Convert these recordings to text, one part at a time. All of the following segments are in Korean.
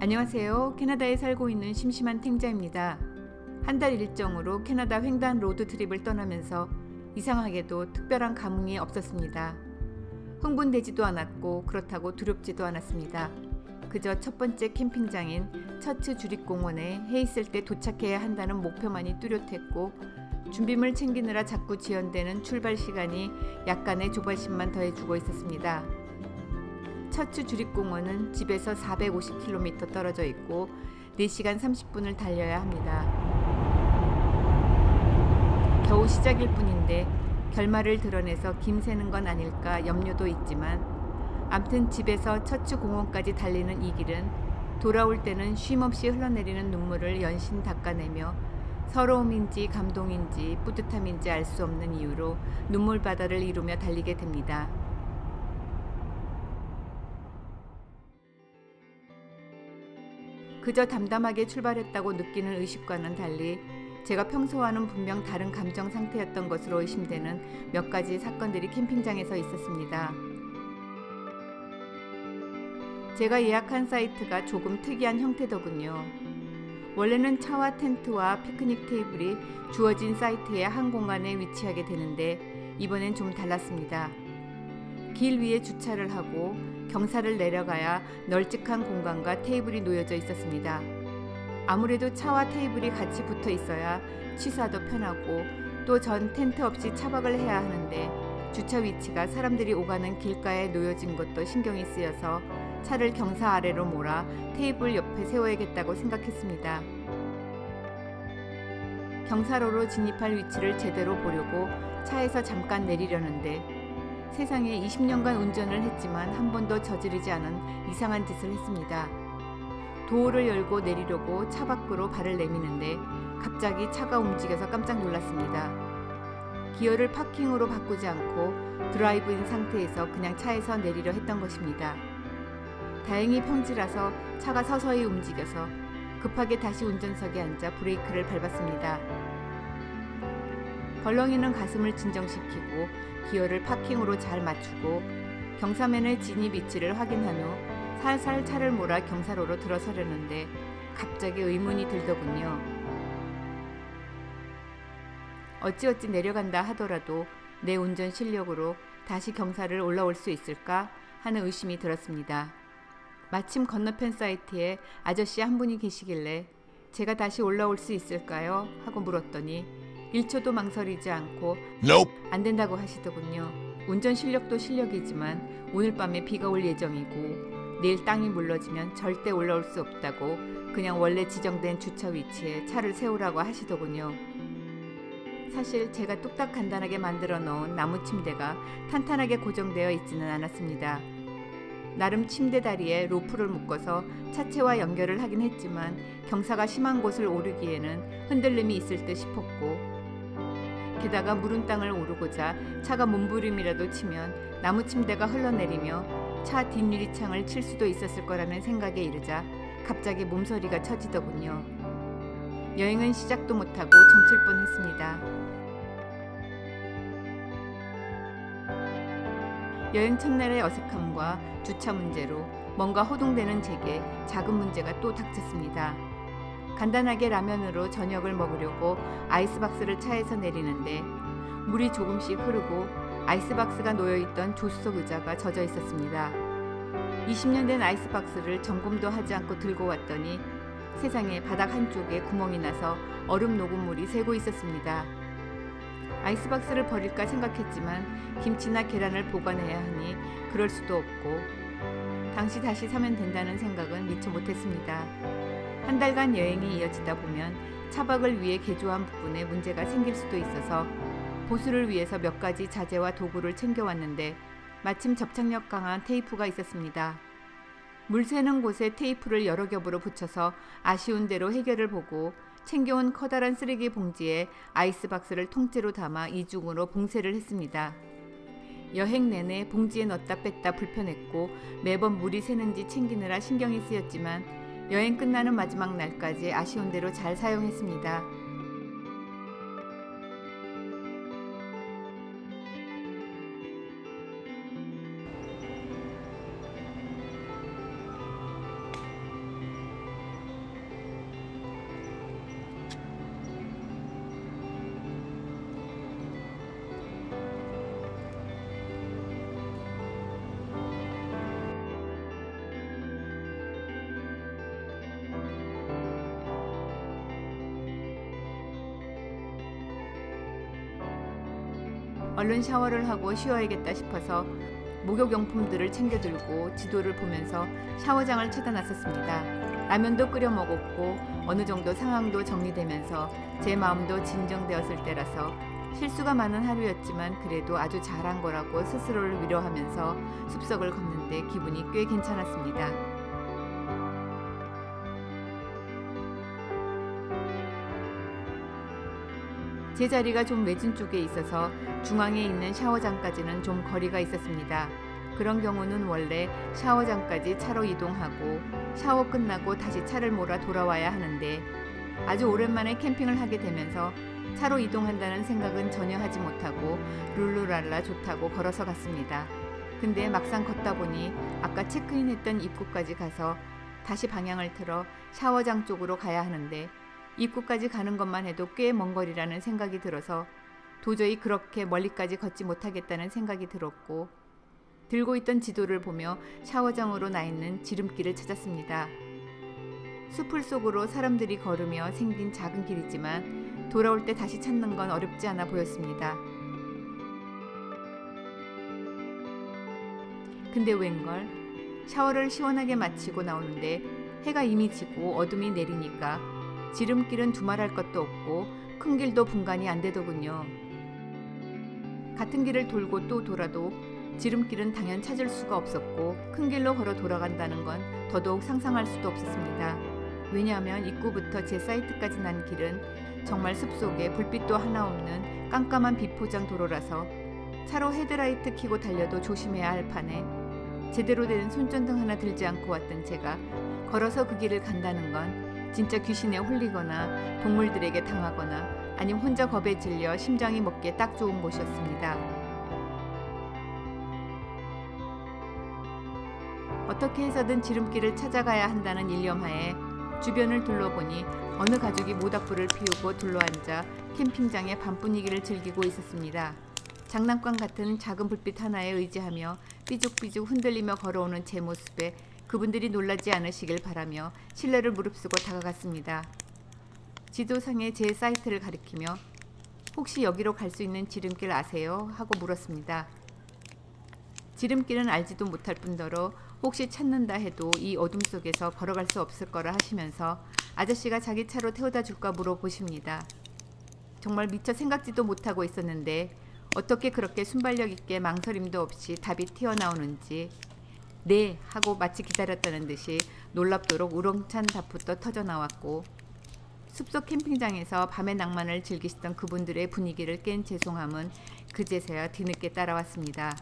안녕하세요. 캐나다에 살고 있는 심심한 탱자입니다. 한 달 일정으로 캐나다 횡단 road trip을 떠나면서 이상하게도 특별한 감흥이 없었습니다. 흥분되지도 않았고 그렇다고 두렵지도 않았습니다. 그저 첫 번째 캠핑장인 처츠 주립공원에 해 있을 때 도착해야 한다는 목표만이 뚜렷했고 준비물 챙기느라 자꾸 지연되는 출발 시간이 약간의 조바심만 더해주고 있었습니다. 처츠 주립공원은 집에서 450km 떨어져 있고 4시간 30분을 달려야 합니다. 겨우 시작일 뿐인데 결말을 드러내서 김새는 건 아닐까 염려도 있지만 암튼 집에서 처츠 공원까지 달리는 이 길은 돌아올 때는 쉼없이 흘러내리는 눈물을 연신 닦아내며 서러움인지 감동인지 뿌듯함인지 알 수 없는 이유로 눈물 바다를 이루며 달리게 됩니다. 그저 담담하게 출발했다고 느끼는 의식과는 달리 제가 평소와는 분명 다른 감정 상태였던 것으로 의심되는 몇 가지 사건들이 캠핑장에서 있었습니다. 제가 예약한 사이트가 조금 특이한 형태더군요. 원래는 차와 텐트와 피크닉 테이블이 주어진 사이트의 한 공간에 위치하게 되는데 이번엔 좀 달랐습니다. 길 위에 주차를 하고 경사를 내려가야 널찍한 공간과 테이블이 놓여져 있었습니다. 아무래도 차와 테이블이 같이 붙어 있어야 취사도 편하고 또 전 텐트 없이 차박을 해야 하는데 주차 위치가 사람들이 오가는 길가에 놓여진 것도 신경이 쓰여서 차를 경사 아래로 몰아 테이블 옆에 세워야겠다고 생각했습니다. 경사로로 진입할 위치를 제대로 보려고 차에서 잠깐 내리려는데 세상에 20년간 운전을 했지만 한 번도 저지르지 않은 이상한 짓을 했습니다. 도어를 열고 내리려고 차 밖으로 발을 내미는데 갑자기 차가 움직여서 깜짝 놀랐습니다. 기어를 파킹으로 바꾸지 않고 드라이브인 상태에서 그냥 차에서 내리려 했던 것입니다. 다행히 평지라서 차가 서서히 움직여서 급하게 다시 운전석에 앉아 브레이크를 밟았습니다. 벌렁이는 가슴을 진정시키고 기어를 파킹으로 잘 맞추고 경사면의 진입 위치를 확인한 후 살살 차를 몰아 경사로로 들어서려는데 갑자기 의문이 들더군요. 어찌어찌 내려간다 하더라도 내 운전 실력으로 다시 경사를 올라올 수 있을까 하는 의심이 들었습니다. 마침 건너편 사이트에 아저씨 한 분이 계시길래 제가 다시 올라올 수 있을까요? 하고 물었더니 1초도 망설이지 않고 nope. 안 된다고 하시더군요. 운전 실력도 실력이지만 오늘 밤에 비가 올 예정이고 내일 땅이 물러지면 절대 올라올 수 없다고 그냥 원래 지정된 주차 위치에 차를 세우라고 하시더군요. 사실 제가 뚝딱 간단하게 만들어 놓은 나무 침대가 탄탄하게 고정되어 있지는 않았습니다. 나름 침대 다리에 로프를 묶어서 차체와 연결을 하긴 했지만 경사가 심한 곳을 오르기에는 흔들림이 있을 듯 싶었고 게다가 무른 땅을 오르고자 차가 몸부림이라도 치면 나무 침대가 흘러내리며 차 뒷유리창을 칠 수도 있었을 거라는 생각에 이르자 갑자기 몸서리가 쳐지더군요. 여행은 시작도 못하고 정칠 뻔했습니다. 여행 첫날의 어색함과 주차 문제로 뭔가 호동되는 제게 작은 문제가 또 닥쳤습니다. 간단하게 라면으로 저녁을 먹으려고 아이스박스를 차에서 내리는데 물이 조금씩 흐르고 아이스박스가 놓여있던 조수석 의자가 젖어 있었습니다. 20년 된 아이스박스를 점검도 하지 않고 들고 왔더니 세상에 바닥 한쪽에 구멍이 나서 얼음 녹음물이 새고 있었습니다. 아이스박스를 버릴까 생각했지만 김치나 계란을 보관해야 하니 그럴 수도 없고 당시 다시 사면 된다는 생각은 미처 못했습니다. 한 달간 여행이 이어지다 보면 차박을 위해 개조한 부분에 문제가 생길 수도 있어서 보수를 위해서 몇 가지 자재와 도구를 챙겨왔는데 마침 접착력 강한 테이프가 있었습니다. 물 새는 곳에 테이프를 여러 겹으로 붙여서 아쉬운 대로 해결을 보고 챙겨온 커다란 쓰레기 봉지에 아이스박스를 통째로 담아 이중으로 봉쇄를 했습니다. 여행 내내 봉지에 넣었다 뺐다 불편했고 매번 물이 새는지 챙기느라 신경이 쓰였지만 여행 끝나는 마지막 날까지 아쉬운 대로 잘 사용했습니다. 얼른 샤워를 하고 쉬어야겠다 싶어서 목욕용품들을 챙겨 들고 지도를 보면서 샤워장을 찾아 나섰습니다. 라면도 끓여 먹었고 어느 정도 상황도 정리되면서 제 마음도 진정되었을 때라서 실수가 많은 하루였지만 그래도 아주 잘한 거라고 스스로를 위로하면서 숲속을 걷는데 기분이 꽤 괜찮았습니다. 제 자리가 좀 외진 쪽에 있어서 중앙에 있는 샤워장까지는 좀 거리가 있었습니다. 그런 경우는 원래 샤워장까지 차로 이동하고 샤워 끝나고 다시 차를 몰아 돌아와야 하는데 아주 오랜만에 캠핑을 하게 되면서 차로 이동한다는 생각은 전혀 하지 못하고 룰루랄라 좋다고 걸어서 갔습니다. 근데 막상 걷다 보니 아까 체크인했던 입구까지 가서 다시 방향을 틀어 샤워장 쪽으로 가야 하는데 입구까지 가는 것만 해도 꽤 먼 거리라는 생각이 들어서 도저히 그렇게 멀리까지 걷지 못하겠다는 생각이 들었고 들고 있던 지도를 보며 샤워장으로 나 있는 지름길을 찾았습니다. 숲을 속으로 사람들이 걸으며 생긴 작은 길이지만 돌아올 때 다시 찾는 건 어렵지 않아 보였습니다. 근데 웬걸 샤워를 시원하게 마치고 나오는데 해가 이미 지고 어둠이 내리니까 지름길은 두말할 것도 없고 큰 길도 분간이 안 되더군요. 같은 길을 돌고 또 돌아도 지름길은 당연 찾을 수가 없었고 큰 길로 걸어 돌아간다는 건 더더욱 상상할 수도 없었습니다. 왜냐하면 입구부터 제 사이트까지 난 길은 정말 숲속에 불빛도 하나 없는 깜깜한 비포장 도로라서 차로 헤드라이트 켜고 달려도 조심해야 할 판에 제대로 된 손전등 하나 들지 않고 왔던 제가 걸어서 그 길을 간다는 건 진짜 귀신에 홀리거나 동물들에게 당하거나 아니면 혼자 겁에 질려 심장이 먹기에 딱 좋은 곳이었습니다. 어떻게 해서든 지름길을 찾아가야 한다는 일념하에 주변을 둘러보니 어느 가족이 모닥불을 피우고 둘러앉아 캠핑장의 밤 분위기를 즐기고 있었습니다. 장난감 같은 작은 불빛 하나에 의지하며 삐죽삐죽 흔들리며 걸어오는 제 모습에 그분들이 놀라지 않으시길 바라며 신뢰를 무릅쓰고 다가갔습니다. 지도상에 제 사이트를 가리키며 혹시 여기로 갈 수 있는 지름길 아세요? 하고 물었습니다. 지름길은 알지도 못할 뿐더러 혹시 찾는다 해도 이 어둠 속에서 걸어갈 수 없을 거라 하시면서 아저씨가 자기 차로 태워다 줄까 물어보십니다. 정말 미처 생각지도 못하고 있었는데 어떻게 그렇게 순발력 있게 망설임도 없이 답이 튀어나오는지 네 하고 마치 기다렸다는 듯이 놀랍도록 우렁찬 답부터 터져 나왔고 숲속 캠핑장에서 밤의 낭만을 즐기시던 그분들의 분위기를 깬 죄송함은 그제서야 뒤늦게 따라왔습니다.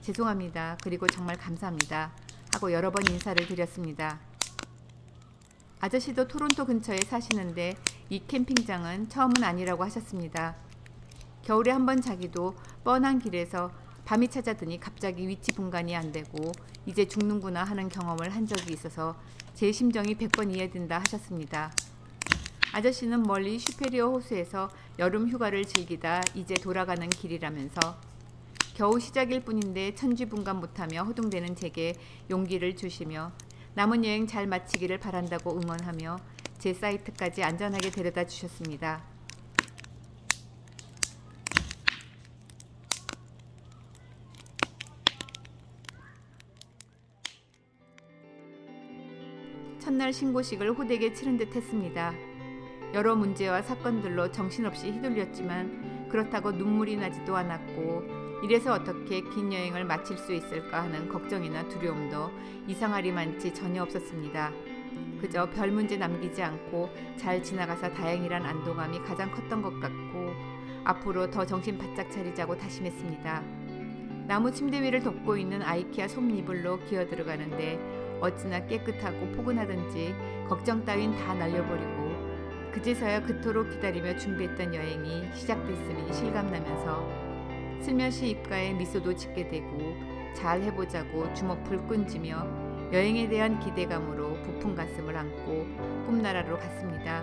죄송합니다. 그리고 정말 감사합니다. 하고 여러 번 인사를 드렸습니다. 아저씨도 토론토 근처에 사시는데 이 캠핑장은 처음은 아니라고 하셨습니다. 겨울에 한 번 자기도 뻔한 길에서 밤이 찾아드니 갑자기 위치 분간이 안 되고 이제 죽는구나 하는 경험을 한 적이 있어서 제 심정이 100번 이해된다 하셨습니다. 아저씨는 멀리 슈페리어 호수에서 여름 휴가를 즐기다 이제 돌아가는 길이라면서 겨우 시작일 뿐인데 천지분간 못하며 허둥대는 제게 용기를 주시며 남은 여행 잘 마치기를 바란다고 응원하며 제 사이트까지 안전하게 데려다 주셨습니다. 첫날 신고식을 호되게 치른 듯 했습니다. 여러 문제와 사건들로 정신없이 휘둘렸지만 그렇다고 눈물이 나지도 않았고 이래서 어떻게 긴 여행을 마칠 수 있을까 하는 걱정이나 두려움도 이상하리만치 전혀 없었습니다. 그저 별 문제 남기지 않고 잘 지나가서 다행이란 안도감이 가장 컸던 것 같고 앞으로 더 정신 바짝 차리자고 다짐했습니다. 나무 침대 위를 덮고 있는 아이키아 솜이불로 기어 들어가는데 어찌나 깨끗하고 포근하던지 걱정 따윈 다 날려버리고 그제서야 그토록 기다리며 준비했던 여행이 시작됐음이 실감나면서 슬며시 입가에 미소도 짓게 되고 잘 해보자고 주먹풀 끈지며 여행에 대한 기대감으로 부푼 가슴을 안고 꿈나라로 갔습니다.